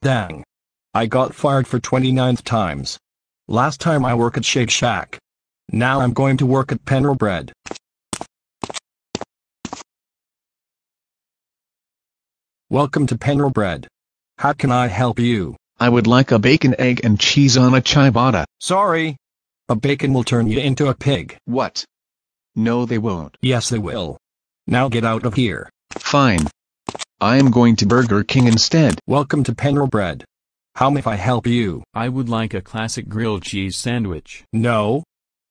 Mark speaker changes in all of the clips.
Speaker 1: Dang. I got fired for 29th times. Last time I work at Shake Shack. Now I'm going to work at Panera Bread. Welcome to Panera Bread. How can I help you?
Speaker 2: I would like a bacon, egg, and cheese on a ciabatta.
Speaker 1: Sorry. A bacon will turn you into a pig.
Speaker 2: What? No, they won't.
Speaker 1: Yes, they will. Now get out of here.
Speaker 2: Fine. I am going to Burger King instead.
Speaker 1: Welcome to Panera Bread. How may I help you?
Speaker 3: I would like a classic grilled cheese sandwich.
Speaker 1: No.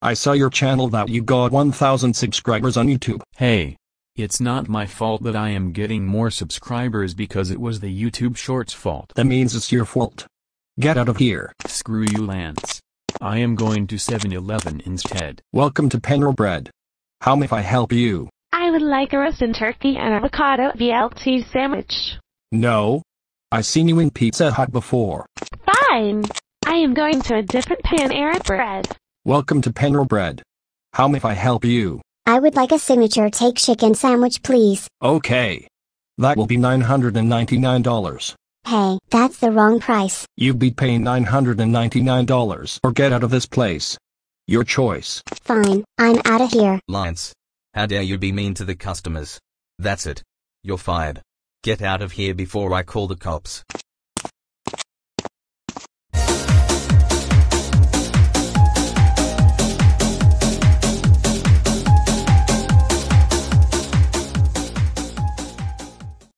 Speaker 1: I saw your channel that you got 1000 subscribers on YouTube.
Speaker 3: Hey. It's not my fault that I am getting more subscribers because it was the YouTube Shorts fault.
Speaker 1: That means it's your fault. Get out of here.
Speaker 3: Screw you Lance. I am going to 7-Eleven instead.
Speaker 1: Welcome to Panera Bread. How may I help you?
Speaker 4: I would like a roasted turkey and avocado BLT sandwich.
Speaker 1: No. I seen you in Pizza Hut before.
Speaker 4: Fine. I am going to a different Panera Bread.
Speaker 1: Welcome to Panera Bread. How may I help you?
Speaker 5: I would like a signature take chicken sandwich please.
Speaker 1: Okay. That will be $999.
Speaker 5: Hey, that's the wrong price.
Speaker 1: You'd be paying $999 or get out of this place. Your choice.
Speaker 5: Fine, I'm out of here.
Speaker 6: Lance. How dare you be mean to the customers? That's it. You're fired. Get out of here before I call the cops.